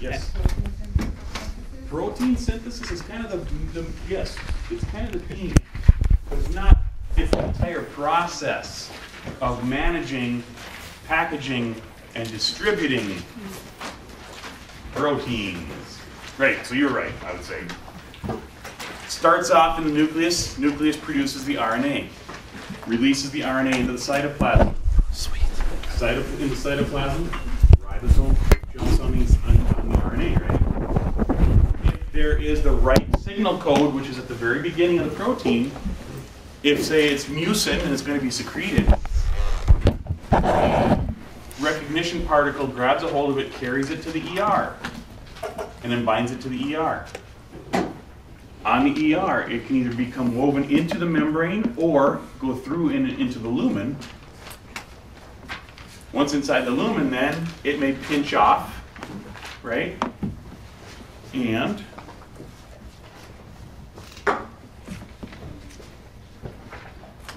yes. Protein synthesis is kind of the, the yes, it's kind of the theme, but it's not. It's the entire process of managing, packaging, and distributing proteins. Right. So you're right. I would say. Starts off in the nucleus. Nucleus produces the RNA, releases the RNA into the cytoplasm. Sweet. Cyto, in the cytoplasm, ribosome jumps on, these, on, If there is the right signal code, which is at the very beginning of the protein, if, say, it's mucin and it's going to be secreted, recognition particle grabs a hold of it, carries it to the ER, and then binds it to the ER. On the ER, it can either become woven into the membrane or go through in, into the lumen. Once inside the lumen, then it may pinch off, right? And oh,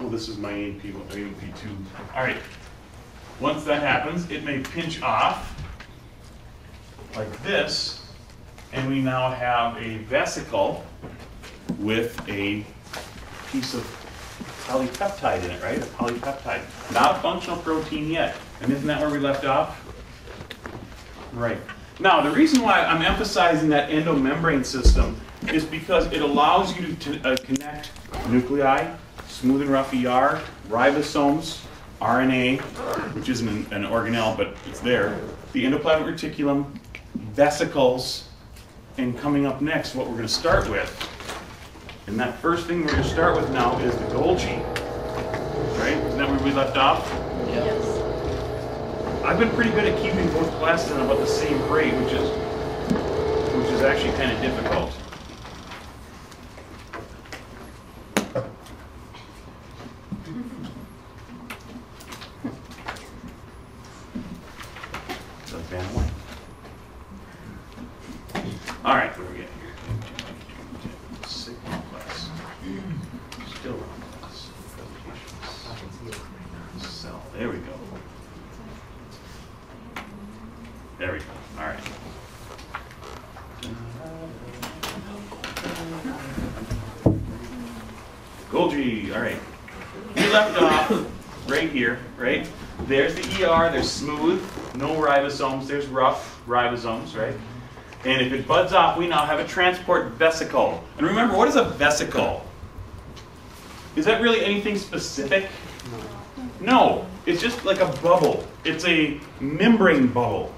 this is my AMP, AMP2. All right. Once that happens, it may pinch off like this, and we now have a vesicle with a piece of polypeptide in it, right? A polypeptide. Not a functional protein yet. And isn't that where we left off? Right. Now, the reason why I'm emphasizing that endomembrane system is because it allows you to uh, connect nuclei, smooth and rough ER, ribosomes, RNA, which isn't an, an organelle, but it's there, the endoplasmic reticulum, vesicles, and coming up next, what we're going to start with. And that first thing we're going to start with now is the Golgi. Right? Isn't that where we left off? Yes. I've been pretty good at keeping both classes at about the same rate, which is which is actually kind of difficult. So Van White. All right, where are we at here? Signal class. Still on class. Cell. There we go. There we go. All right. Golgi. All right. We left off right here, right? There's the ER. There's smooth, no ribosomes. There's rough ribosomes, right? And if it buds off, we now have a transport vesicle. And remember, what is a vesicle? Is that really anything specific? No, it's just like a bubble. It's a membrane bubble.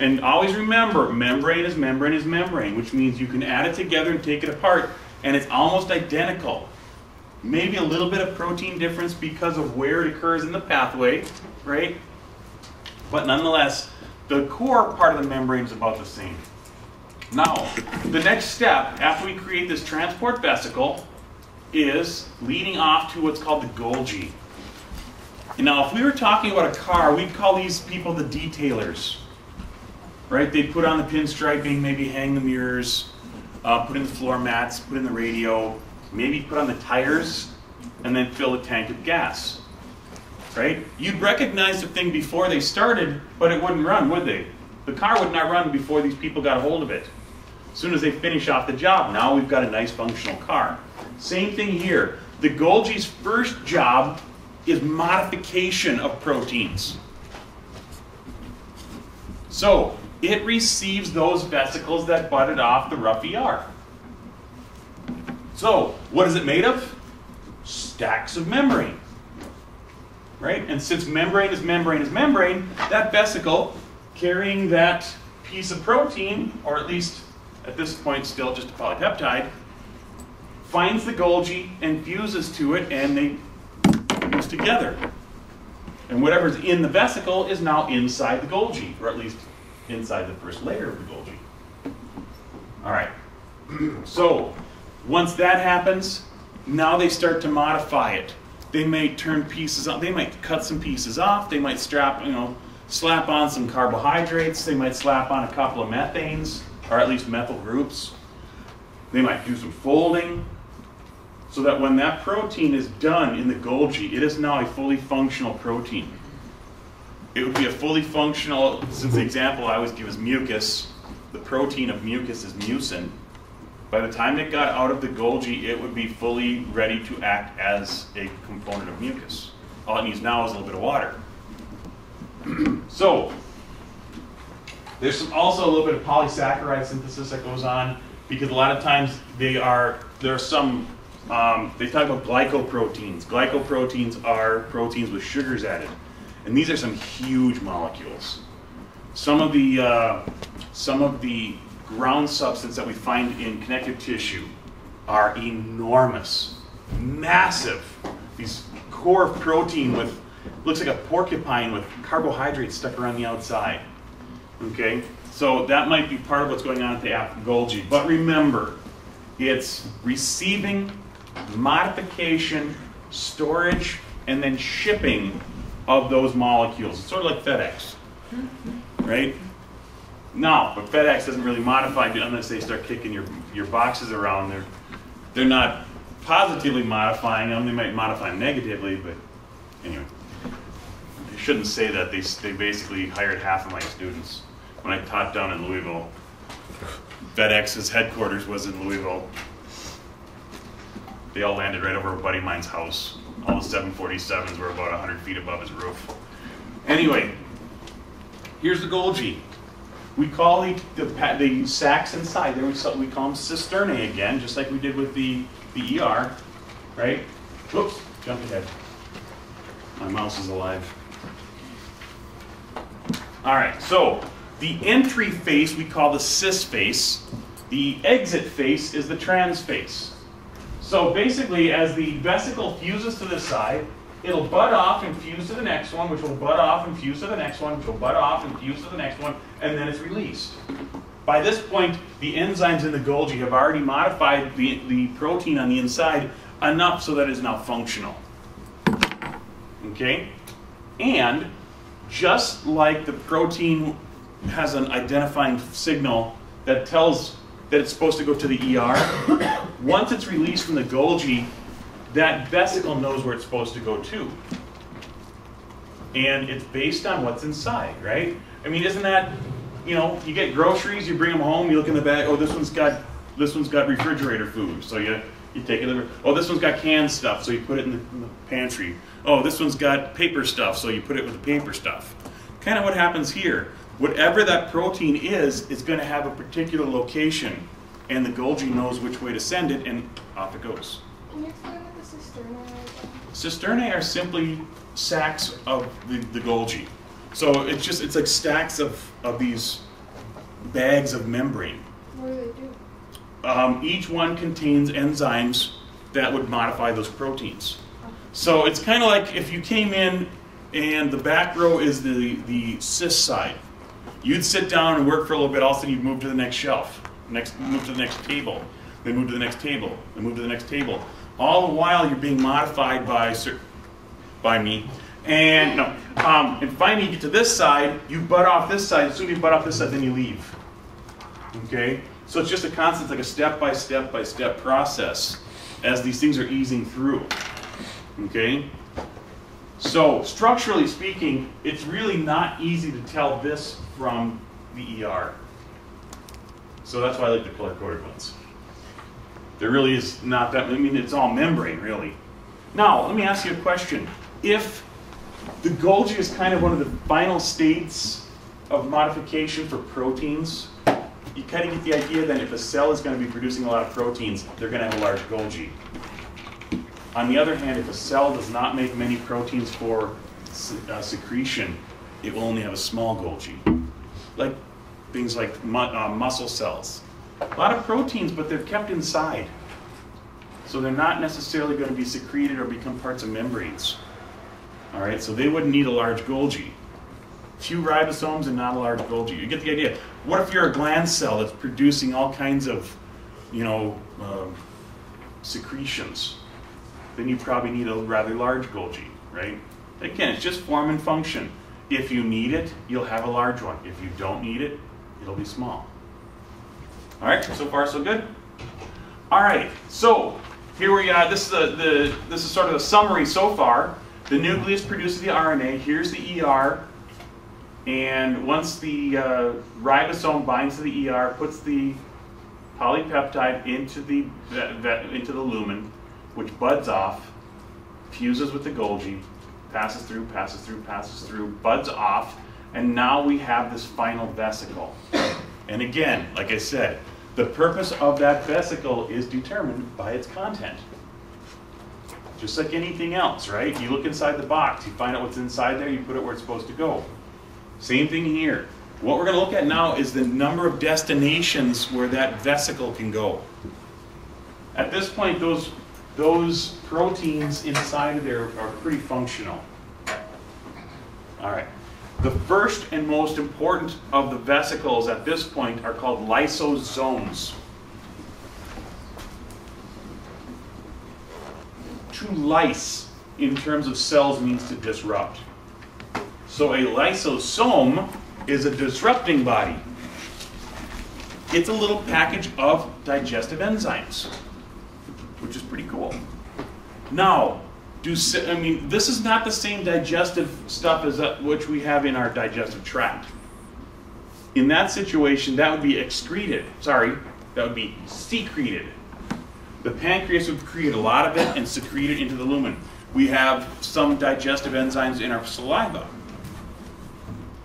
And always remember, membrane is membrane is membrane, which means you can add it together and take it apart, and it's almost identical. Maybe a little bit of protein difference because of where it occurs in the pathway, right? But nonetheless, the core part of the membrane is about the same. Now, the next step after we create this transport vesicle is leading off to what's called the Golgi. Now, if we were talking about a car, we'd call these people the detailers. Right? They'd put on the pinstriping, maybe hang the mirrors, uh, put in the floor mats, put in the radio, maybe put on the tires, and then fill the tank with gas. Right? You'd recognize the thing before they started, but it wouldn't run, would they? The car would not run before these people got a hold of it. As soon as they finish off the job, now we've got a nice functional car. Same thing here. The Golgi's first job is modification of proteins. So, it receives those vesicles that budded off the rough ER. So, what is it made of? Stacks of membrane. Right? And since membrane is membrane is membrane, that vesicle carrying that piece of protein, or at least at this point still just a polypeptide, finds the Golgi and fuses to it, and they fuse together. And whatever's in the vesicle is now inside the Golgi, or at least inside the first layer of the Golgi. All right. So once that happens, now they start to modify it. They may turn pieces off. They might cut some pieces off. They might strap, you know, slap on some carbohydrates. They might slap on a couple of methanes, or at least methyl groups. They might do some folding, so that when that protein is done in the Golgi, it is now a fully functional protein. it would be a fully functional, since the example I always give is mucus, the protein of mucus is mucin. By the time it got out of the Golgi, it would be fully ready to act as a component of mucus. All it needs now is a little bit of water. so, there's also a little bit of polysaccharide synthesis that goes on because a lot of times they are, there are some, um, they talk about glycoproteins. Glycoproteins are proteins with sugars added. And these are some huge molecules. Some of the, uh, some of the ground substance that we find in connective tissue are enormous, massive. These core of protein with, looks like a porcupine with carbohydrates stuck around the outside. Okay, so that might be part of what's going on at the app Golgi. But remember, it's receiving, modification, storage, and then shipping of those molecules. It's sort of like FedEx, right? No, but FedEx doesn't really modify unless they start kicking your, your boxes around. They're, they're not positively modifying them. They might modify them negatively, but anyway. I shouldn't say that. They, they basically hired half of my students when I taught down in Louisville. FedEx's headquarters was in Louisville. They all landed right over a buddy of mine's house. All the 747s were about 100 feet above his roof. Anyway, here's the Golgi. We call the, the, the sacs inside there, we, we call them cisternae again, just like we did with the, the ER, right? Whoops, jumped ahead. My mouse is alive. All right, so the entry face we call the cis face. The exit face is the trans face. So basically, as the vesicle fuses to this side, it'll bud off and fuse to the next one, which will bud off and fuse to the next one, which will bud off and fuse to the next one, and then it's released. By this point, the enzymes in the Golgi have already modified the, the protein on the inside enough so that it's now functional. Okay? And just like the protein has an identifying signal that tells that it's supposed to go to the ER, once it's released from the Golgi, that vesicle knows where it's supposed to go to. And it's based on what's inside, right? I mean, isn't that, you know, you get groceries, you bring them home, you look in the bag, oh, this one's got, this one's got refrigerator food, so you, you take it, over. oh, this one's got canned stuff, so you put it in the, in the pantry. Oh, this one's got paper stuff, so you put it with the paper stuff. Kind of what happens here. Whatever that protein is, is going to have a particular location, and the Golgi knows which way to send it, and off it goes. Cisternae are? Simply sacks of the, the Golgi. So it's just, it's like stacks of, of these bags of membrane. What do they do? Um, each one contains enzymes that would modify those proteins. So it's kind of like if you came in and the back row is the, the cis side. You'd sit down and work for a little bit, all of a sudden you'd move to the next shelf, next move to the next table, then move to the next table, then move to the next table. All the while you're being modified by by me. And no, um, and finally you get to this side, you butt off this side. As soon as you butt off this side, then you leave. Okay, so it's just a constant, like a step by step by step process as these things are easing through. Okay, so structurally speaking, it's really not easy to tell this from the ER. So that's why I like the color-coded ones. There really is not that, I mean, it's all membrane, really. Now, let me ask you a question. If the Golgi is kind of one of the final states of modification for proteins, you kind of get the idea that if a cell is going to be producing a lot of proteins, they're going to have a large Golgi. On the other hand, if a cell does not make many proteins for uh, secretion, it will only have a small Golgi. Like things like mu uh, muscle cells. A lot of proteins, but they're kept inside. So they're not necessarily going to be secreted or become parts of membranes. All right, so they wouldn't need a large Golgi. Few ribosomes and not a large Golgi. You get the idea. What if you're a gland cell that's producing all kinds of, you know, uh, secretions? Then you probably need a rather large Golgi, right? Again, it's just form and function. If you need it, you'll have a large one. If you don't need it, it'll be small. All right, so far so good. All right, so here we are. This is the, the this is sort of a summary so far. The nucleus produces the RNA. Here's the ER. And once the uh, ribosome binds to the ER, puts the polypeptide into the into the lumen, which buds off, fuses with the Golgi, passes through, passes through, passes through, buds off, and now we have this final vesicle. And again, like I said, the purpose of that vesicle is determined by its content. Just like anything else, right? You look inside the box, you find out what's inside there, you put it where it's supposed to go. Same thing here. What we're going to look at now is the number of destinations where that vesicle can go. At this point, those, those proteins inside of there are pretty functional. All right. The first and most important of the vesicles at this point are called lysosomes. To lyse in terms of cells means to disrupt. So a lysosome is a disrupting body. It's a little package of digestive enzymes, which is pretty cool. Now, do I mean this is not the same digestive stuff as uh, which we have in our digestive tract. In that situation, that would be excreted. Sorry, that would be secreted. The pancreas would create a lot of it and secrete it into the lumen. We have some digestive enzymes in our saliva.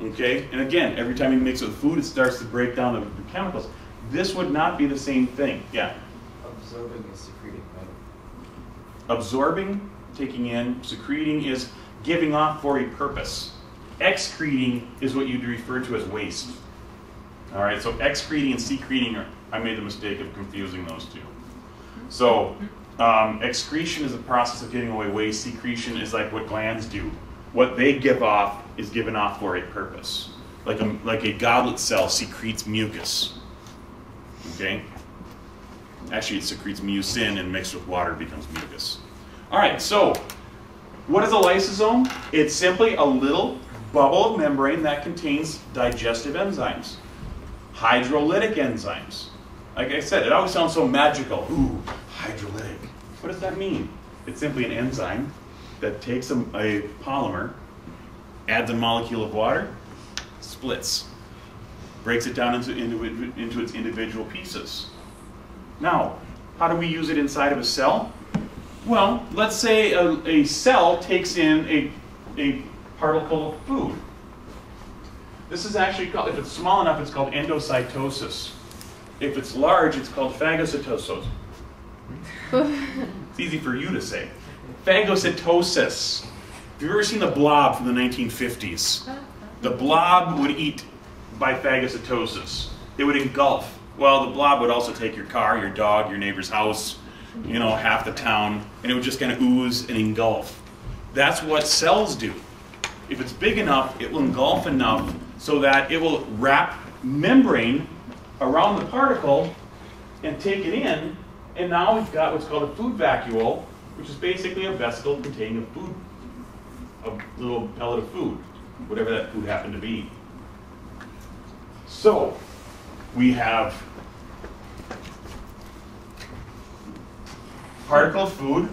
Okay, and again, every time you mix it with food, it starts to break down the, the chemicals. This would not be the same thing. Yeah. Absorbing and secreting, right? Absorbing taking in, secreting is giving off for a purpose. Excreting is what you'd refer to as waste. All right, so excreting and secreting, are, I made the mistake of confusing those two. So um, excretion is a process of getting away waste. Secretion is like what glands do. What they give off is given off for a purpose. Like a, like a goblet cell secretes mucus. Okay? Actually, it secretes mucin and mixed with water becomes mucus. All right, so what is a lysosome? It's simply a little bubble of membrane that contains digestive enzymes, hydrolytic enzymes. Like I said, it always sounds so magical. Ooh, hydrolytic. What does that mean? It's simply an enzyme that takes a, a polymer, adds a molecule of water, splits, breaks it down into, into, into its individual pieces. Now, how do we use it inside of a cell? Well, let's say a, a cell takes in a, a particle of food. This is actually called, if it's small enough, it's called endocytosis. If it's large, it's called phagocytosis. it's easy for you to say. Phagocytosis. Have you ever seen the blob from the 1950s? The blob would eat by phagocytosis. It would engulf. Well, the blob would also take your car, your dog, your neighbor's house, you know, half the town, and it would just kind of ooze and engulf. That's what cells do. If it's big enough, it will engulf enough so that it will wrap membrane around the particle and take it in, and now we've got what's called a food vacuole, which is basically a vesicle containing a food, a little pellet of food, whatever that food happened to be. So, we have particle food.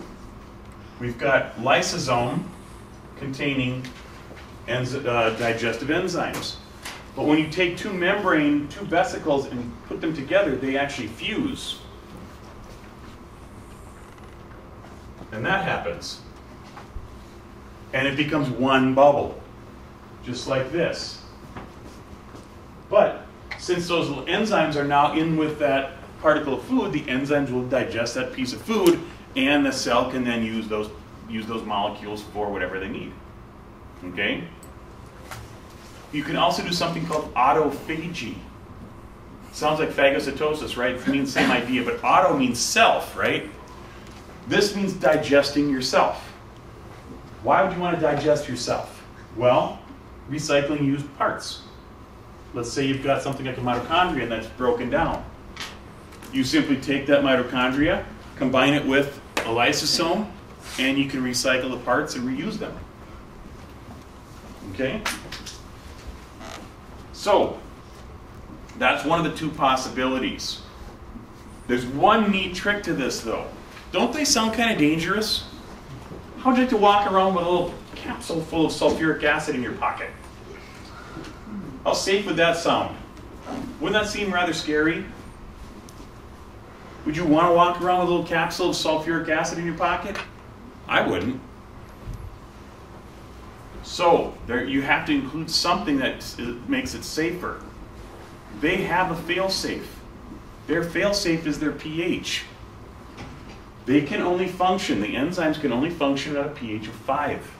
We've got lysosome containing uh, digestive enzymes. But when you take two membrane, two vesicles, and put them together, they actually fuse. And that happens. And it becomes one bubble, just like this. But since those enzymes are now in with that particle of food, the enzymes will digest that piece of food, and the cell can then use those, use those molecules for whatever they need. Okay? You can also do something called autophagy. Sounds like phagocytosis, right? It means same idea, but auto means self, right? This means digesting yourself. Why would you want to digest yourself? Well, recycling used parts. Let's say you've got something like a mitochondria that's broken down. You simply take that mitochondria, combine it with a lysosome, and you can recycle the parts and reuse them. Okay? So, that's one of the two possibilities. There's one neat trick to this, though. Don't they sound kind of dangerous? How'd you like to walk around with a little capsule full of sulfuric acid in your pocket? How safe would that sound? Wouldn't that seem rather scary? Would you want to walk around with a little capsule of sulfuric acid in your pocket? I wouldn't. So there, you have to include something that makes it safer. They have a failsafe. Their failsafe is their pH. They can only function, the enzymes can only function at a pH of 5.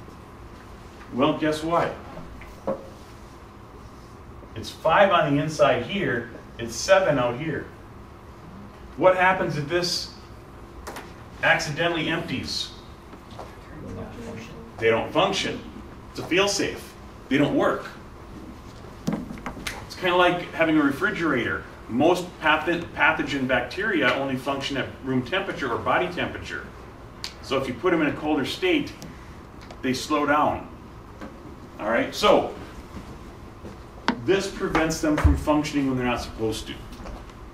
Well, guess what? It's 5 on the inside here, it's 7 out here. What happens if this accidentally empties? They don't function. It's a failsafe. They don't work. It's kind of like having a refrigerator. Most pathogen bacteria only function at room temperature or body temperature. So if you put them in a colder state, they slow down. All right? So this prevents them from functioning when they're not supposed to.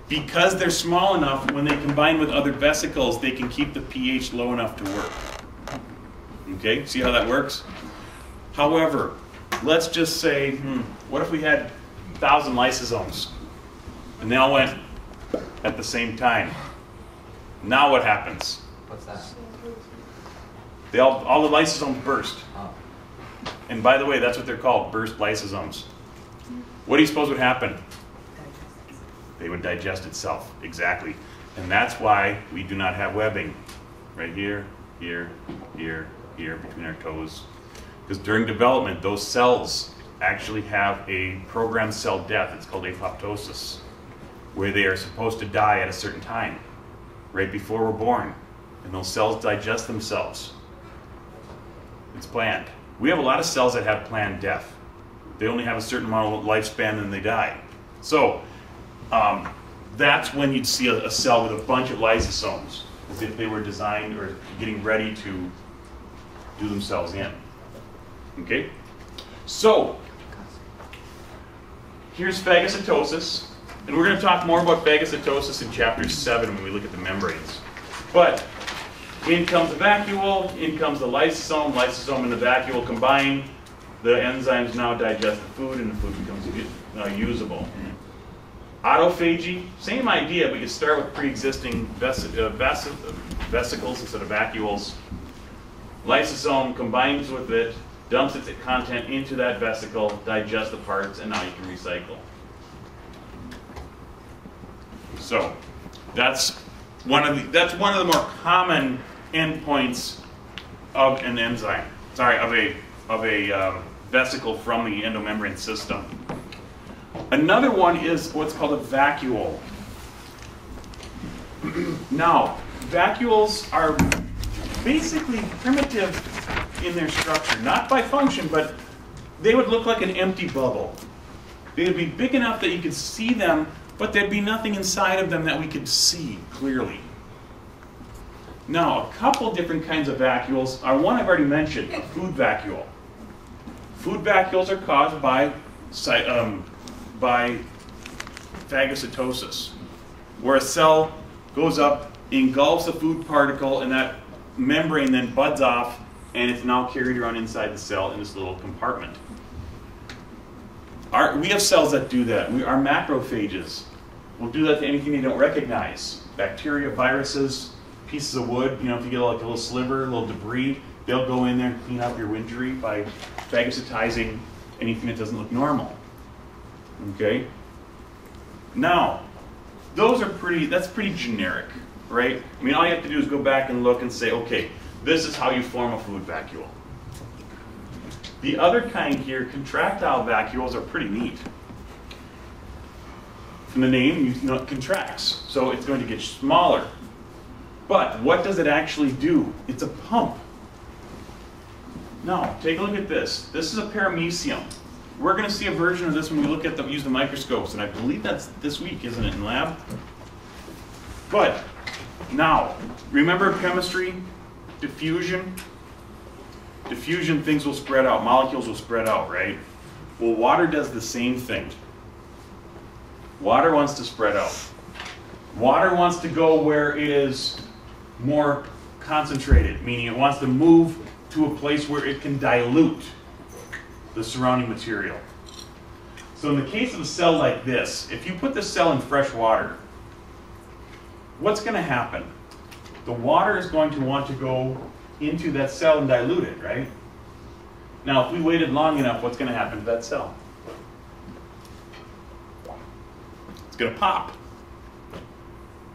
Because they're small enough, when they combine with other vesicles, they can keep the pH low enough to work. Okay, see how that works? However, let's just say, hmm, what if we had 1,000 lysosomes and they all went at the same time? Now what happens? What's that? They all, all the lysosomes burst. Oh. And by the way, that's what they're called, burst lysosomes. What do you suppose would happen? They would digest itself, exactly. And that's why we do not have webbing. Right here, here, here, here, between our toes. Because during development, those cells actually have a programmed cell death. It's called apoptosis, where they are supposed to die at a certain time, right before we're born. And those cells digest themselves. It's planned. We have a lot of cells that have planned death. They only have a certain amount of lifespan and they die. So um, that's when you'd see a, a cell with a bunch of lysosomes, as if they were designed or getting ready to do themselves in. Okay? So here's phagocytosis, and we're going to talk more about phagocytosis in chapter 7 when we look at the membranes. But in comes the vacuole, in comes the lysosome, lysosome and the vacuole combine. The enzymes now digest the food and the food becomes uh, usable. Autophagy, same idea, but you start with pre-existing uh, vesicles instead of vacuoles. Lysosome combines with it, dumps its content into that vesicle, digests the parts, and now you can recycle. So, that's one of the that's one of the more common endpoints of an enzyme. Sorry, of a of a um, vesicle from the endomembrane system. Another one is what's called a vacuole. now, vacuoles are basically primitive in their structure, not by function, but they would look like an empty bubble. They would be big enough that you could see them, but there'd be nothing inside of them that we could see clearly. Now, a couple different kinds of vacuoles are one I've already mentioned, a food vacuole. Food vacuoles are caused by, um, by phagocytosis, where a cell goes up, engulfs a food particle, and that membrane then buds off, and it's now carried around inside the cell in this little compartment. Our, we have cells that do that. We, our macrophages will do that to anything they don't recognize. Bacteria, viruses, pieces of wood. You know, if you get like a little sliver, a little debris, they'll go in there and clean up your injury by phagocytizing anything that doesn't look normal. Okay? Now, those are pretty, that's pretty generic, right? I mean, all you have to do is go back and look and say, okay, this is how you form a fluid vacuole. The other kind here, contractile vacuoles, are pretty neat. From the name, you know it contracts, so it's going to get smaller. But what does it actually do? It's a pump. Now, take a look at this. This is a paramecium. We're going to see a version of this when we look at the use the microscopes, and I believe that's this week, isn't it, in lab? But now, remember chemistry, diffusion. Diffusion, things will spread out, molecules will spread out, right? Well, water does the same thing. Water wants to spread out. Water wants to go where it is more concentrated, meaning it wants to move to a place where it can dilute the surrounding material. So in the case of a cell like this, if you put this cell in fresh water, what's going to happen? The water is going to want to go into that cell and dilute it, right? Now, if we waited long enough, what's going to happen to that cell? It's going to pop.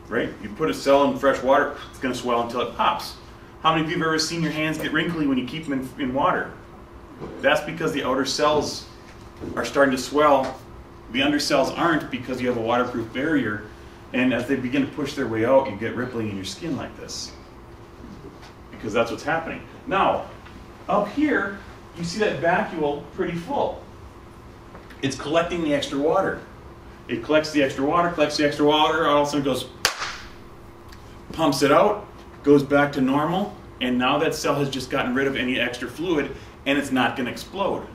Right? You put a cell in fresh water, it's going to swell until it pops. How many of you have ever seen your hands get wrinkly when you keep them in, in water? That's because the outer cells are starting to swell. The undercells aren't because you have a waterproof barrier. And as they begin to push their way out, you get rippling in your skin like this. Because that's what's happening. Now, up here, you see that vacuole pretty full. It's collecting the extra water. It collects the extra water, collects the extra water, all of a sudden goes, pumps it out, goes back to normal, and now that cell has just gotten rid of any extra fluid and it's not going to explode.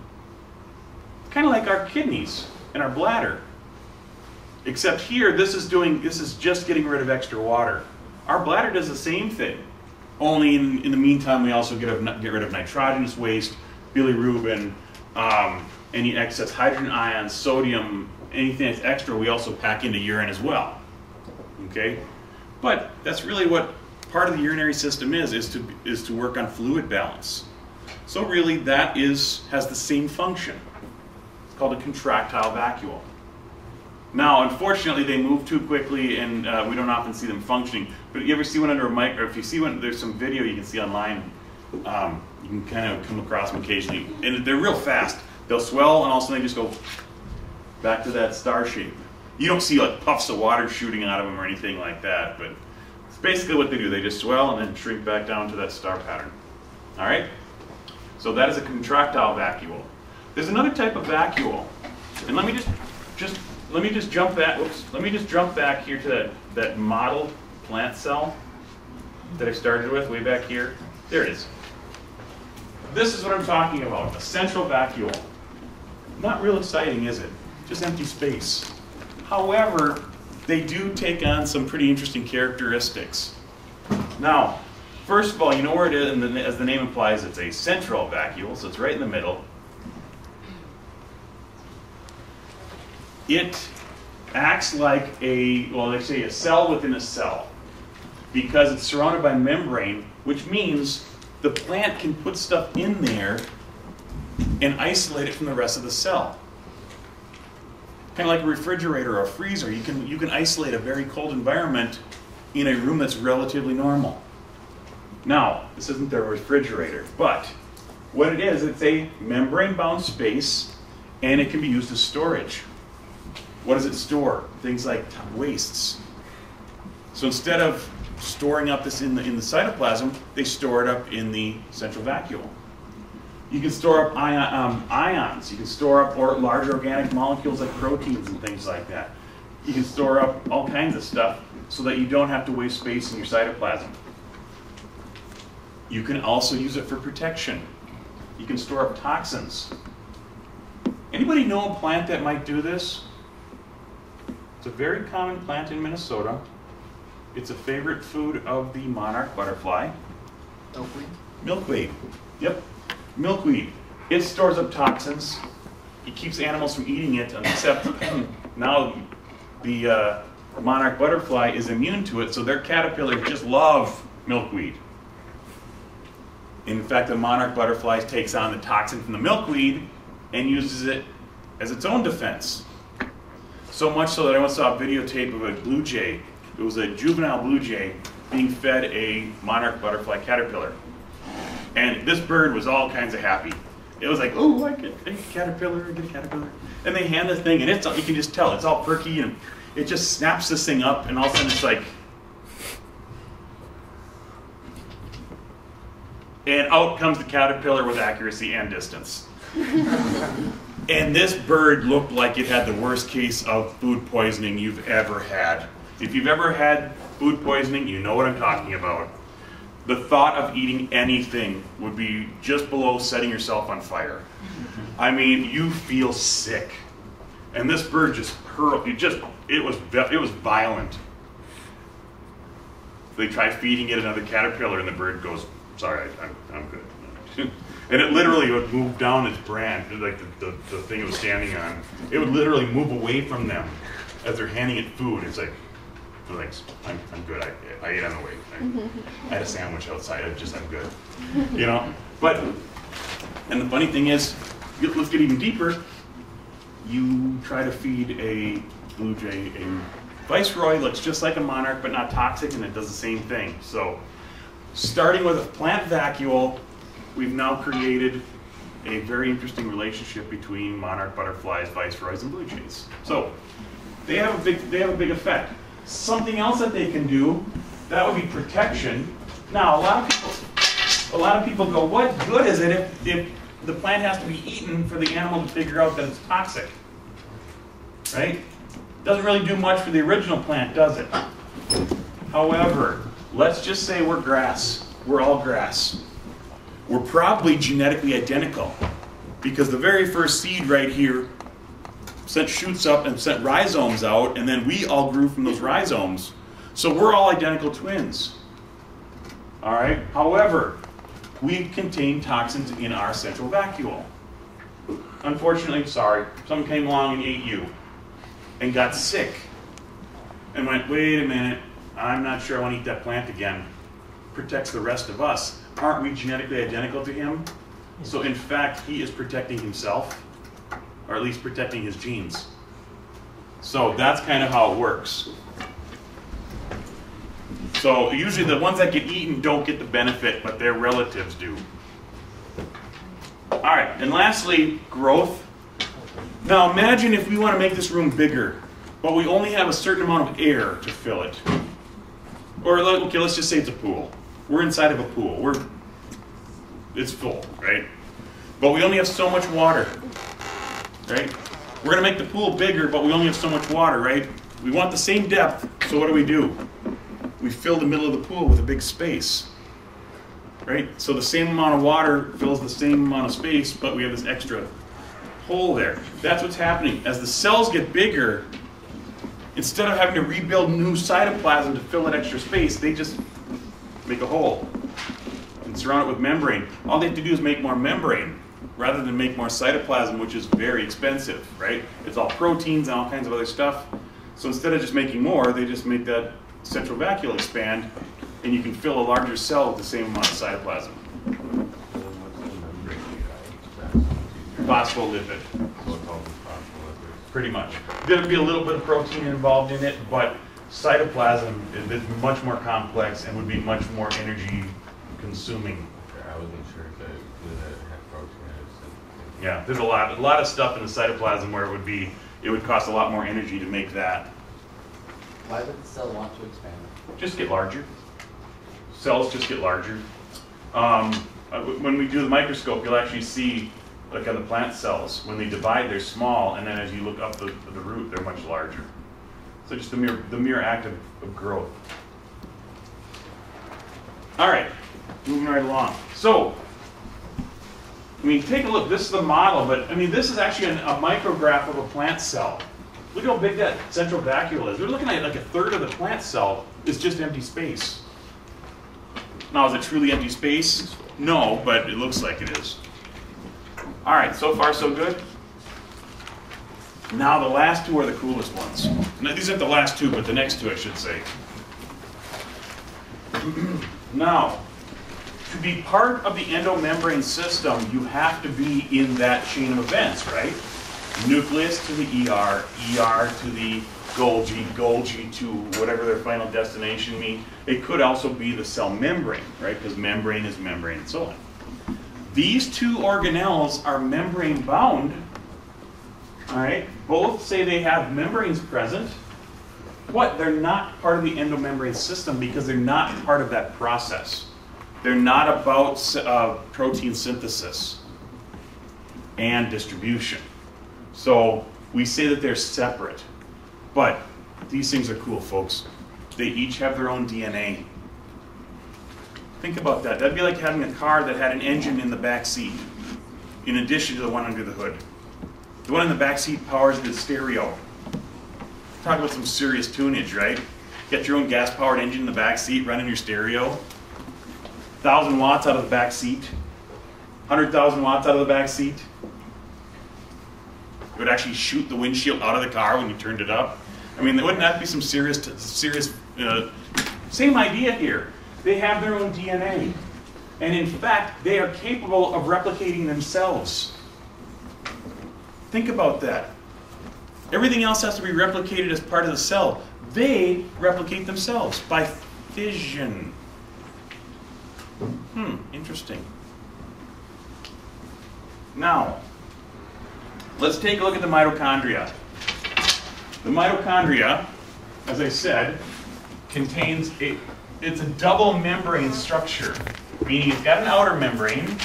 Kind of like our kidneys and our bladder. Except here, this is doing, this is just getting rid of extra water. Our bladder does the same thing. Only in, in the meantime, we also get, get rid of nitrogenous waste, bilirubin, um, any excess hydrogen ions, sodium, anything that's extra, we also pack into urine as well. Okay? But that's really what part of the urinary system is, is to, is to work on fluid balance. So really that is, has the same function. It's called a contractile vacuole. Now, unfortunately, they move too quickly and uh, we don't often see them functioning. But you ever see one under a mic, or if you see one, there's some video you can see online, um, you can kind of come across them occasionally. And they're real fast. They'll swell and all of a sudden they just go back to that star shape. You don't see like puffs of water shooting out of them or anything like that, but it's basically what they do. They just swell and then shrink back down to that star pattern. All right? So that is a contractile vacuole. There's another type of vacuole. And let me just, just let me just jump back, oops, let me just jump back here to that, that model plant cell that I started with way back here. There it is. This is what I'm talking about, a central vacuole. Not real exciting, is it? Just empty space. However, they do take on some pretty interesting characteristics. Now, first of all, you know where it is, and as the name implies, it's a central vacuole, so it's right in the middle. It acts like a, well, they say a cell within a cell because it's surrounded by membrane, which means the plant can put stuff in there and isolate it from the rest of the cell. Kind of like a refrigerator or a freezer, you can, you can isolate a very cold environment in a room that's relatively normal. Now, this isn't their refrigerator, but what it is, it's a membrane-bound space and it can be used as storage. What does it store? Things like wastes. So instead of storing up this in the, in the cytoplasm, they store it up in the central vacuole. You can store up ion, um, ions. You can store up or large organic molecules like proteins and things like that. You can store up all kinds of stuff so that you don't have to waste space in your cytoplasm. You can also use it for protection. You can store up toxins. Anybody know a plant that might do this? It's a very common plant in Minnesota. It's a favorite food of the monarch butterfly. Milkweed? Milkweed. Yep. Milkweed. It stores up toxins. It keeps animals from eating it, except now the uh, monarch butterfly is immune to it, so their caterpillars just love milkweed. In fact, the monarch butterfly takes on the toxin from the milkweed and uses it as its own defense. So much so that I once saw a videotape of a blue jay. It was a juvenile blue jay being fed a monarch butterfly caterpillar. And this bird was all kinds of happy. It was like, oh, I get, a caterpillar, I get a caterpillar. And they hand the thing, and it's you can just tell, it's all perky, and it just snaps this thing up, and all of a sudden it's like, and out comes the caterpillar with accuracy and distance. and this bird looked like it had the worst case of food poisoning you've ever had. If you've ever had food poisoning, you know what I'm talking about. The thought of eating anything would be just below setting yourself on fire. I mean, you feel sick. And this bird just hurled, it just, it was, it was violent. They try feeding it another caterpillar and the bird goes, sorry, I, am I'm good. And it literally would move down its branch, like the, the, the thing it was standing on. It would literally move away from them as they're handing it food. It's like, like I'm, I'm good. I, I ate on the way. I, I had a sandwich outside. I just, I'm good. You know? But, and the funny thing is, let's get even deeper. You try to feed a blue jay a viceroy, looks just like a monarch, but not toxic, and it does the same thing. So, starting with a plant vacuole, we've now created a very interesting relationship between monarch butterflies, viceroys, and blue jays. So, they have a big they have a big effect. Something else that they can do, that would be protection. Now, a lot of people a lot of people go, what good is it if, if the plant has to be eaten for the animal to figure out that it's toxic? Right? Doesn't really do much for the original plant, does it? However, let's just say we're grass. We're all grass. We're probably genetically identical because the very first seed right here sent shoots up and sent rhizomes out, and then we all grew from those rhizomes. So we're all identical twins. All right. However, we contain toxins in our central vacuole. Unfortunately, sorry, someone came along and ate you and got sick and went, wait a minute, I'm not sure I want to eat that plant again. Protects the rest of us. Aren't we genetically identical to him? So, in fact, he is protecting himself, or at least protecting his genes. So, that's kind of how it works. So, usually the ones that get eaten don't get the benefit, but their relatives do. All right, and lastly, growth. Now imagine if we want to make this room bigger, but we only have a certain amount of air to fill it. Or okay, let's just say it's a pool. We're inside of a pool. We're it's full, right? But we only have so much water. Right? We're gonna make the pool bigger, but we only have so much water, right? We want the same depth, so what do we do? We fill the middle of the pool with a big space. Right? So the same amount of water fills the same amount of space, but we have this extra hole there. That's what's happening. As the cells get bigger, instead of having to rebuild new cytoplasm to fill that extra space, they just make a hole and surround it with membrane. All they have to do is make more membrane rather than make more cytoplasm, which is very expensive, right? It's all proteins and all kinds of other stuff. So instead of just making more, they just make that central vacuole expand, and you can fill a larger cell with the same amount of cytoplasm. Phospholipid. Pretty much. There'll be a little bit of protein involved in it, but cytoplasm is is much more complex and would be much more energy consuming. I wasn't sure if it would have protein in it. Yeah, there's a lot, a lot of stuff in the cytoplasm where it would be, it would cost a lot more energy to make that. Why would the cell want to expand? Just get larger. Cells just get larger. Um, uh, when we do the microscope, you'll actually see, like on the plant cells, when they divide, they're small, and then as you look up the, the root, they're much larger. So just the mere, the mere act of, of growth. All right, moving right along. So, I mean, take a look. This is the model, but I mean, this is actually an, a micrograph of a plant cell. Look how big that central vacuole is. We're looking at like a third of the plant cell is just empty space. Now, is it truly empty space? No, but it looks like it is. All right, so far so good. Now the last two are the coolest ones. No, these aren't the last two, but the next two I should say. now, to be part of the endomembrane system, you have to be in that chain of events, right? Nucleus to the ER, ER to the Golgi, Golgi to whatever their final destination mean. It could also be the cell membrane, right? Because membrane is membrane and so on. These two organelles are membrane bound, all right? Both say they have membranes present. What? They're not part of the endomembrane system because they're not part of that process. They're not about uh, protein synthesis and distribution. So we say that they're separate. But these things are cool, folks. They each have their own DNA. Think about that. That'd be like having a car that had an engine in the back seat, in addition to the one under the hood. The one in the back seat powers the stereo. Talk about some serious tunage, right? Get your own gas-powered engine in the back seat, running your stereo. Thousand watts out of the back seat. 100,000 watts out of the back seat. It would actually shoot the windshield out of the car when you turned it up. I mean, wouldn't that be some serious, serious? Uh, same idea here. They have their own DNA, and in fact, they are capable of replicating themselves. Think about that. Everything else has to be replicated as part of the cell. They replicate themselves by fission. Hmm, interesting. Now, let's take a look at the mitochondria. The mitochondria, as I said, contains a it's a double membrane structure, meaning it's got an outer membrane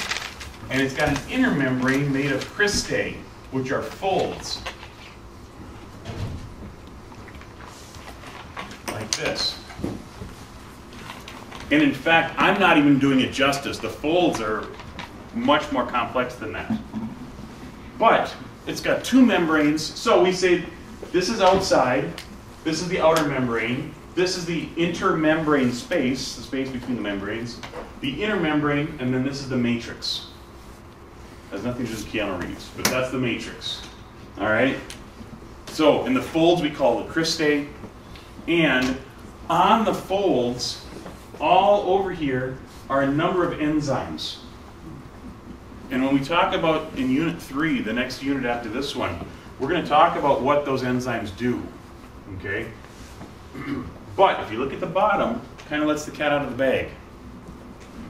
and it's got an inner membrane made of cristae, which are folds. Like this. And in fact, I'm not even doing it justice. The folds are much more complex than that. But it's got two membranes, so we say this is outside, this is the outer membrane, this is the intermembrane space, the space between the membranes, the inner membrane, and then this is the matrix. Has nothing to do with Keanu Reeves, but that's the matrix. All right? So in the folds we call the cristae, and on the folds, all over here, are a number of enzymes. And when we talk about in unit three, the next unit after this one, we're going to talk about what those enzymes do. Okay? But if you look at the bottom, kind of lets the cat out of the bag.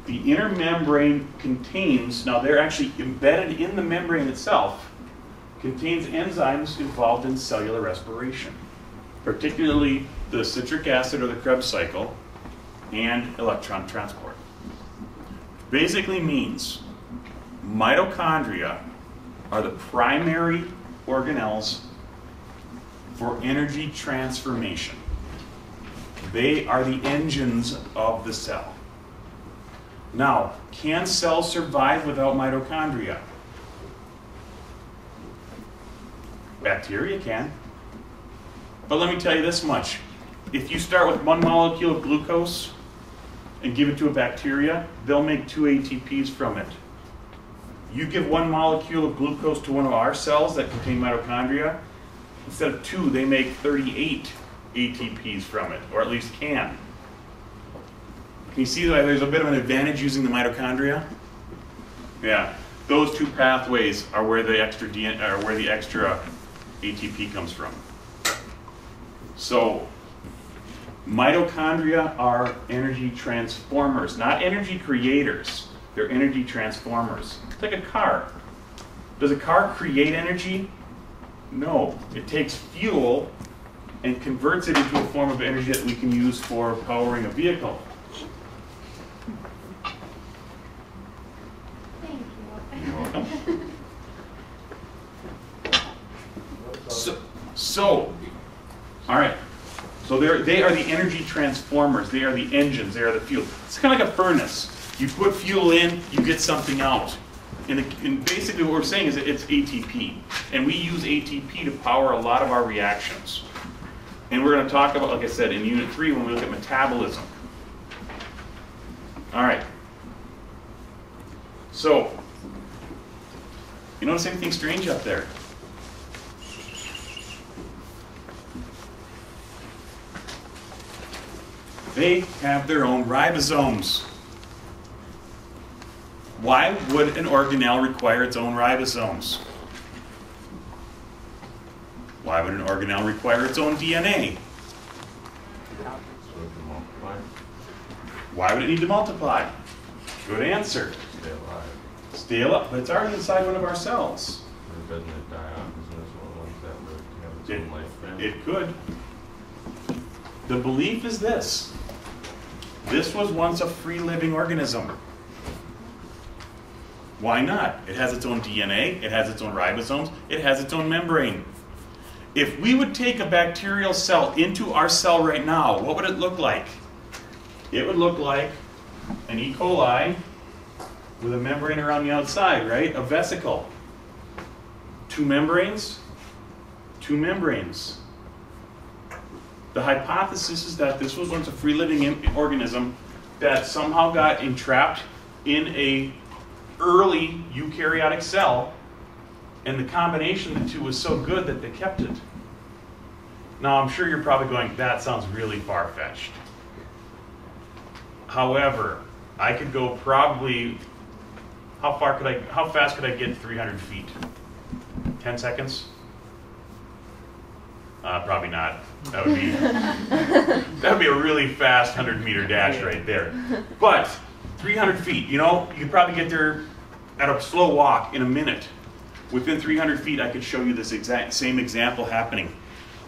The inner membrane contains, now they're actually embedded in the membrane itself, contains enzymes involved in cellular respiration, particularly the citric acid or the Krebs cycle and electron transport. Basically means mitochondria are the primary organelles for energy transformation. They are the engines of the cell. Now, can cells survive without mitochondria? Bacteria can. But let me tell you this much. If you start with one molecule of glucose and give it to a bacteria, they'll make two ATPs from it. You give one molecule of glucose to one of our cells that contain mitochondria, instead of two, they make 38 ATPs from it, or at least can. Can you see that there's a bit of an advantage using the mitochondria? Yeah, those two pathways are where the extra DNA, are where the extra ATP comes from. So, mitochondria are energy transformers, not energy creators. They're energy transformers. It's like a car. Does a car create energy? No. It takes fuel and converts it into a form of energy that we can use for powering a vehicle. Thank you. So, so all right. So they're, they are the energy transformers. They are the engines. They are the fuel. It's kind of like a furnace. You put fuel in, you get something out. And, the, and basically what we're saying is that it's ATP. And we use ATP to power a lot of our reactions. And we're going to talk about, like I said, in Unit 3 when we look at metabolism. All right. So, you notice anything strange up there? They have their own ribosomes. Why would an organelle require its own ribosomes? Why would an organelle require its own DNA? Why would it need to multiply? Good answer. stay alive. Stay alive, but it's already inside one of our cells. Doesn't it die soon as one have its It, it could. The belief is this. This was once a free living organism. Why not? It has its own DNA, it has its own ribosomes, it has its own membrane. If we would take a bacterial cell into our cell right now, what would it look like? It would look like an E. coli with a membrane around the outside, right? A vesicle. Two membranes, two membranes. The hypothesis is that this was once a free living organism that somehow got entrapped in a early eukaryotic cell, and the combination of the two was so good that they kept it. Now, I'm sure you're probably going, that sounds really far fetched. However, I could go probably, how far could I, how fast could I get 300 feet? 10 seconds? Uh, probably not. That would be that would be a really fast 100 meter dash right there. But 300 feet, you know, you could probably get there at a slow walk in a minute. Within 300 feet, I could show you this exact same example happening.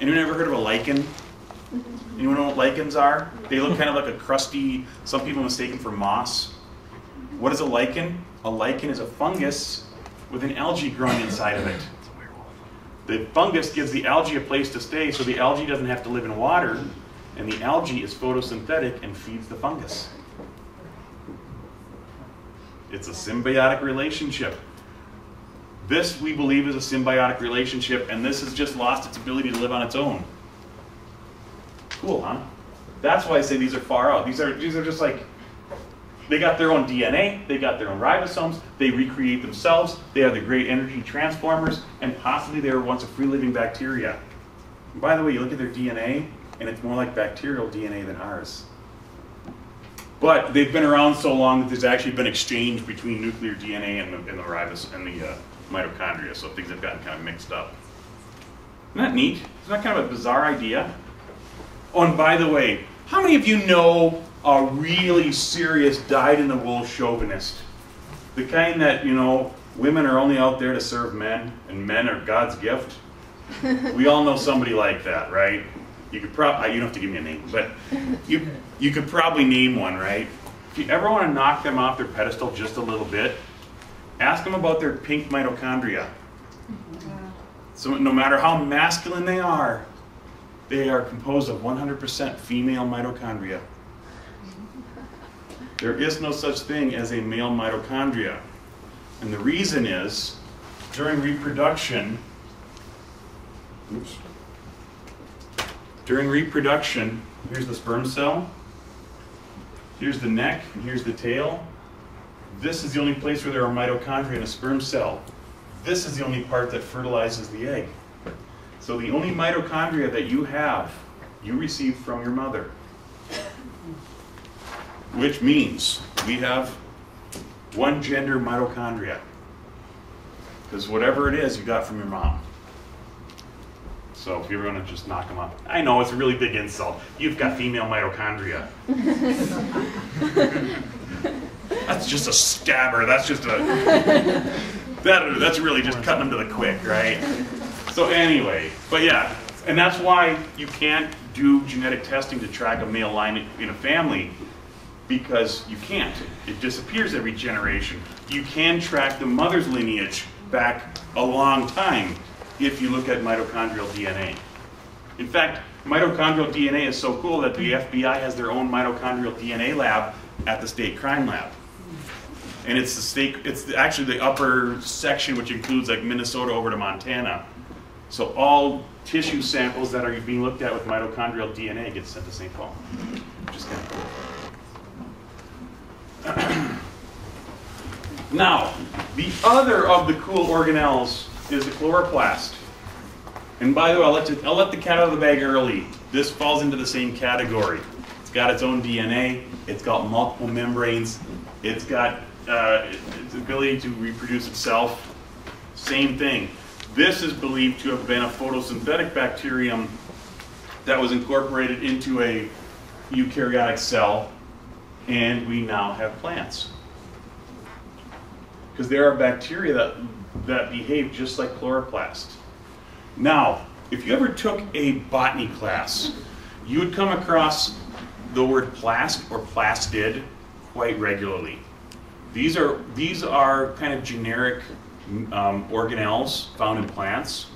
Anyone ever heard of a lichen? Anyone know what lichens are? They look kind of like a crusty, some people mistake them for moss. What is a lichen? A lichen is a fungus with an algae growing inside of it. The fungus gives the algae a place to stay, so the algae doesn't have to live in water, and the algae is photosynthetic and feeds the fungus. It's a symbiotic relationship. This, we believe, is a symbiotic relationship, and this has just lost its ability to live on its own. Cool, huh? That's why I say these are far out. These are these are just like they got their own DNA, they got their own ribosomes, they recreate themselves, they are the great energy transformers, and possibly they were once a free living bacteria. And by the way, you look at their DNA, and it's more like bacterial DNA than ours. But they've been around so long that there's actually been exchange between nuclear DNA and the, and the ribos and the uh, mitochondria, so things have gotten kind of mixed up. Isn't that neat? Isn't that kind of a bizarre idea? Oh, and by the way, how many of you know a really serious dyed-in-the-wool chauvinist? The kind that, you know, women are only out there to serve men, and men are God's gift? we all know somebody like that, right? You could probably, ah, you don't have to give me a name, but you, you could probably name one, right? If you ever want to knock them off their pedestal just a little bit, ask them about their pink mitochondria. So no matter how masculine they are, they are composed of 100% female mitochondria. There is no such thing as a male mitochondria. And the reason is, during reproduction, oops, during reproduction, here's the sperm cell, here's the neck, and here's the tail. This is the only place where there are mitochondria in a sperm cell. This is the only part that fertilizes the egg. So the only mitochondria that you have, you receive from your mother. Which means we have one gender mitochondria. Because whatever it is, you got from your mom. So if you're going to just knock them up, I know it's a really big insult. You've got female mitochondria. that's just a stabber. That's just a that, that's really just cutting them to the quick, right? So anyway, but yeah, and that's why you can't do genetic testing to track a male line in a family because you can't. It disappears every generation. You can track the mother's lineage back a long time if you look at mitochondrial DNA. In fact, mitochondrial DNA is so cool that the FBI has their own mitochondrial DNA lab at the state crime lab. And it's the state, it's actually the upper section, which includes like Minnesota over to Montana. So all tissue samples that are being looked at with mitochondrial DNA get sent to St. Paul, which is kind of cool. now, the other of the cool organelles is the chloroplast. And by the way, I'll let, you, I'll let the cat out of the bag early. This falls into the same category. Got its own DNA. It's got multiple membranes. It's got uh, its ability to reproduce itself. Same thing. This is believed to have been a photosynthetic bacterium that was incorporated into a eukaryotic cell, and we now have plants. Because there are bacteria that, that behave just like chloroplast. Now, if you ever took a botany class, you would come across the word plast or plastid quite regularly. These are, these are kind of generic um, organelles found in plants.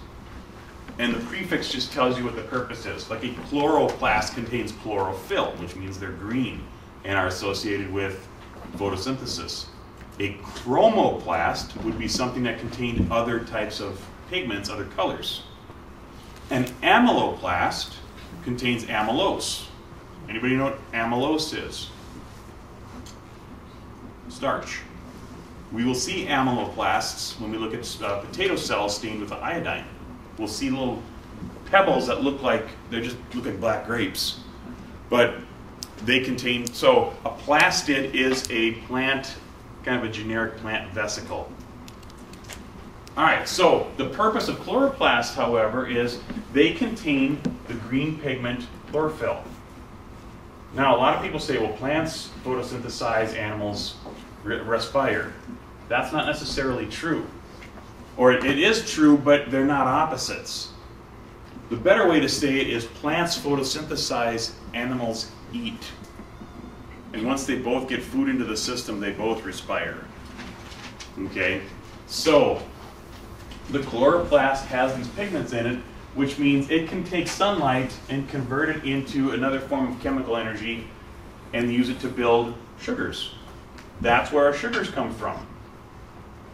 And the prefix just tells you what the purpose is. Like a chloroplast contains chlorophyll, which means they're green and are associated with photosynthesis. A chromoplast would be something that contained other types of pigments, other colors. An amyloplast contains amylose. Anybody know what amylose is? Starch. we will see amyloplasts when we look at uh, potato cells stained with iodine. We'll see little pebbles that look like they just look like black grapes, but they contain. So a plastid is a plant, kind of a generic plant vesicle. All right, so the purpose of chloroplasts, however, is they contain the green pigment chlorophyll. Now, a lot of people say, well, plants photosynthesize, animals respire. That's not necessarily true. Or it is true, but they're not opposites. The better way to say it is plants photosynthesize, animals eat. And once they both get food into the system, they both respire. Okay? So, the chloroplast has these pigments in it, which means it can take sunlight and convert it into another form of chemical energy and use it to build sugars. That's where our sugars come from.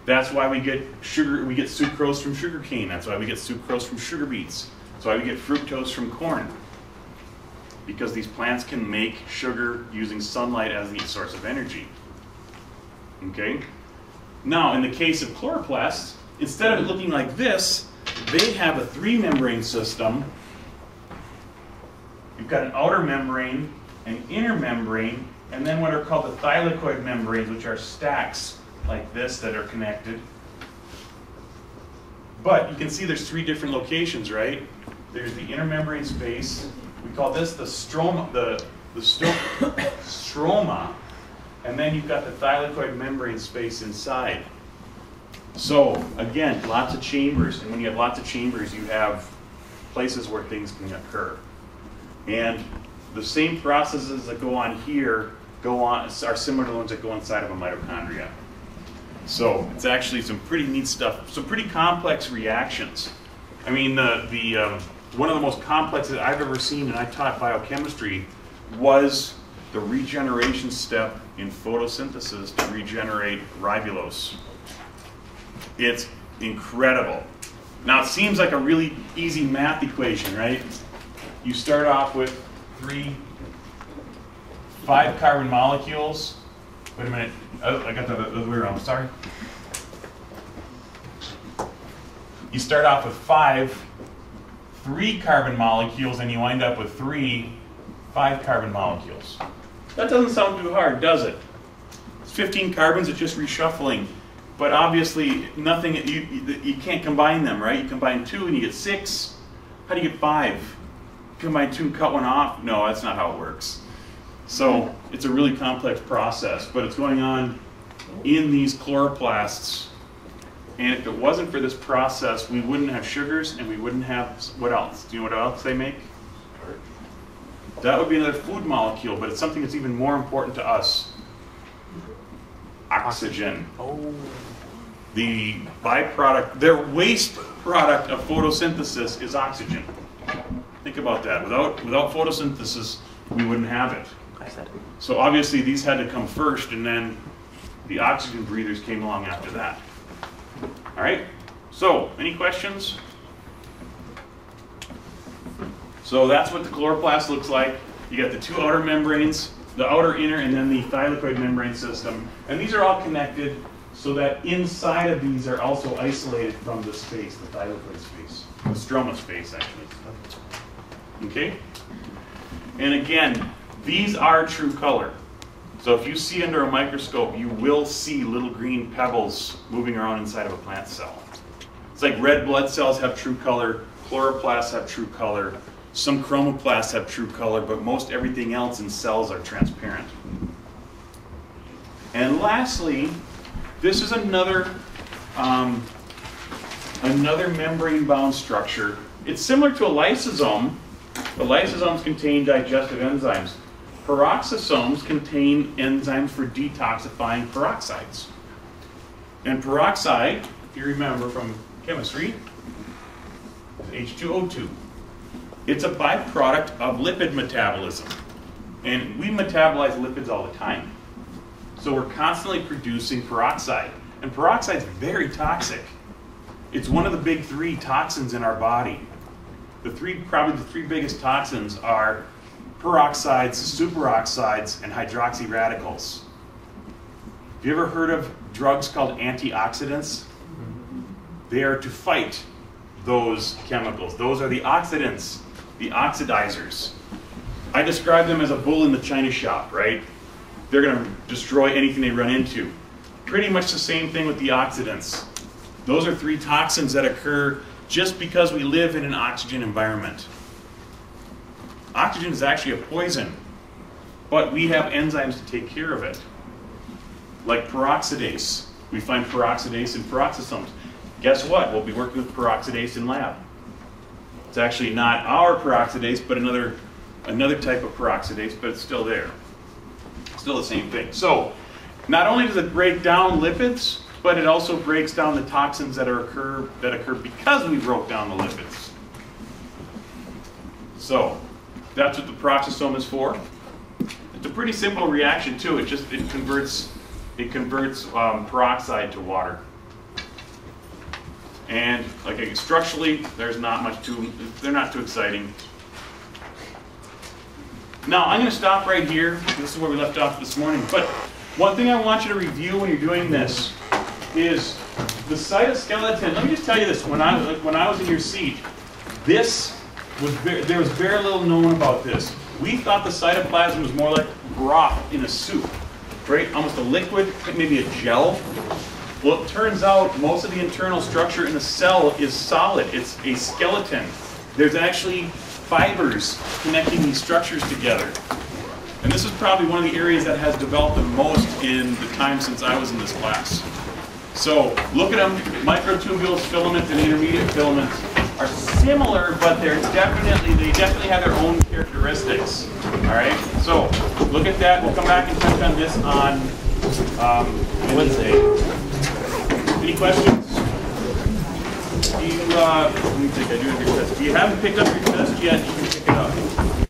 That's why we get sugar, we get sucrose from sugar cane. That's why we get sucrose from sugar beets. That's why we get fructose from corn. Because these plants can make sugar using sunlight as the source of energy. Okay? Now, in the case of chloroplasts, instead of looking like this, they have a three membrane system. You've got an outer membrane, an inner membrane, and then what are called the thylakoid membranes, which are stacks like this that are connected. But you can see there's three different locations, right? There's the inner membrane space. We call this the stroma, the, the stroma. And then you've got the thylakoid membrane space inside. So again, lots of chambers, and when you have lots of chambers, you have places where things can occur. And the same processes that go on here go on are similar to the ones that go inside of a mitochondria. So it's actually some pretty neat stuff, some pretty complex reactions. I mean, the, the um, one of the most complex that I've ever seen, and I taught biochemistry, was the regeneration step in photosynthesis to regenerate ribulose. It's incredible. Now it seems like a really easy math equation, right? You start off with three, five carbon molecules. Wait a minute. Oh, I got the other way around. Sorry. You start off with five, three carbon molecules, and you wind up with three, five carbon molecules. That doesn't sound too hard, does it? It's 15 carbons, it's just reshuffling. But obviously, nothing, you, you, you can't combine them, right? You combine two and you get six. How do you get five? Combine two and cut one off? No, that's not how it works. So it's a really complex process, but it's going on in these chloroplasts. And if it wasn't for this process, we wouldn't have sugars and we wouldn't have, what else? Do you know what else they make? That would be another food molecule, but it's something that's even more important to us. Oxygen. Oh. The byproduct, their waste product of photosynthesis is oxygen. Think about that. Without, without photosynthesis, we wouldn't have it. I said it. So obviously these had to come first and then the oxygen breathers came along after that. All right, so any questions? So that's what the chloroplast looks like. You got the two outer membranes, the outer, inner, and then the thylakoid membrane system. And these are all connected so that inside of these are also isolated from the space, the thylakoid space, the stroma space actually. Okay? And again, these are true color. So if you see under a microscope, you will see little green pebbles moving around inside of a plant cell. It's like red blood cells have true color, chloroplasts have true color, some chromoplasts have true color, but most everything else in cells are transparent. And lastly, this is another um, another membrane-bound structure. It's similar to a lysosome. The lysosomes contain digestive enzymes. Peroxisomes contain enzymes for detoxifying peroxides. And peroxide, if you remember from chemistry, is H2O2. It's a byproduct of lipid metabolism. And we metabolize lipids all the time. So we're constantly producing peroxide. And peroxide is very toxic. It's one of the big three toxins in our body. The three, probably the three biggest toxins are peroxides, superoxides, and hydroxy radicals. Have you ever heard of drugs called antioxidants? Mm-hmm. They are to fight those chemicals. Those are the oxidants, the oxidizers. I describe them as a bull in the china shop, right? They're going to destroy anything they run into. Pretty much the same thing with the oxidants. Those are three toxins that occur just because we live in an oxygen environment. Oxygen is actually a poison, but we have enzymes to take care of it. Like peroxidase. We find peroxidase in peroxisomes. Guess what? We'll be working with peroxidase in lab. It's actually not our peroxidase, but another, another type of peroxidase, but it's still there. Still the same thing. So, not only does it break down lipids, but it also breaks down the toxins that, occur, that occur because we broke down the lipids. So, that's what the peroxisome is for. It's a pretty simple reaction too. It just it converts it converts um, peroxide to water. And like structurally, there's not much to they're not too exciting. Now I'm going to stop right here. This is where we left off this morning. But one thing I want you to review when you're doing this is the cytoskeleton. Let me just tell you this: when I when I was in your seat, this was there was very little known about this. We thought the cytoplasm was more like broth in a soup, right? Almost a liquid, maybe a gel. Well, it turns out most of the internal structure in a cell is solid. It's a skeleton. There's actually fibers connecting these structures together. And this is probably one of the areas that has developed the most in the time since I was in this class. So look at them, microtubules, filaments, and intermediate filaments are similar, but they're definitely, they definitely have their own characteristics. All right, so look at that. We'll come back and touch on this on um, Wednesday. Any questions? Do you, uh, let me think, I do have your test. If you haven't picked up your test yet, you can pick it up.